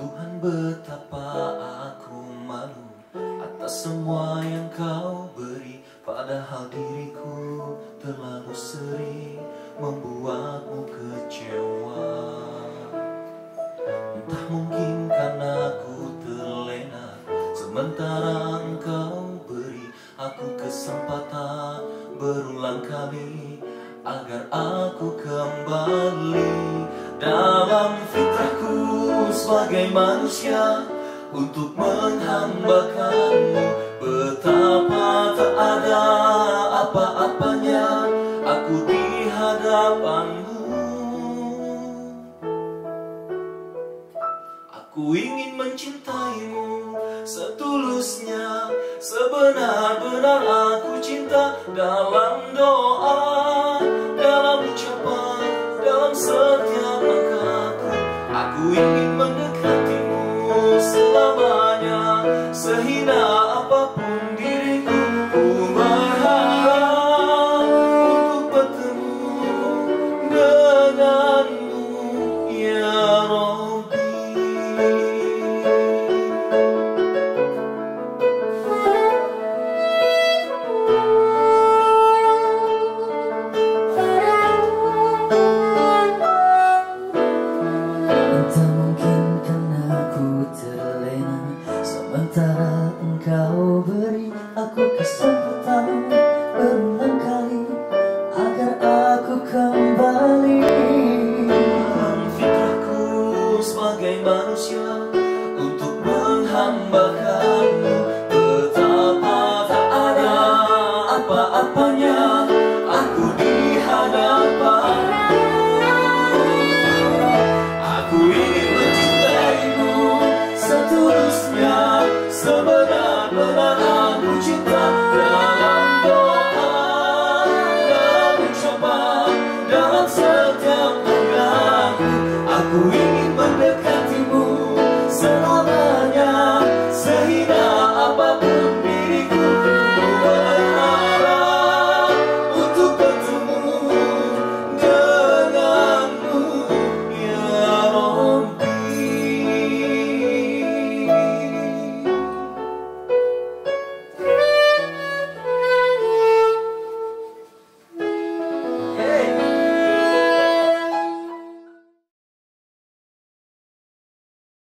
Tuhan betapa aku malu Atas semua yang kau beri. Padahal diriku terlalu sering Membuatmu kecewa. Entah mungkin karena aku terlena Sementara engkau beri Aku kesempatan berulang kali Agar aku kembali Dalam fitrahku sebagai manusia Untuk menghambakanmu. Betapa tak ada apa-apanya Aku di hadapanmu. Aku ingin mencintaimu setulusnya. Sebenar-benar aku cinta dalam doa Dalam ucapan, dalam setiap langkahku. Aku ingin سهينا Sementara engkau beri aku kesempatan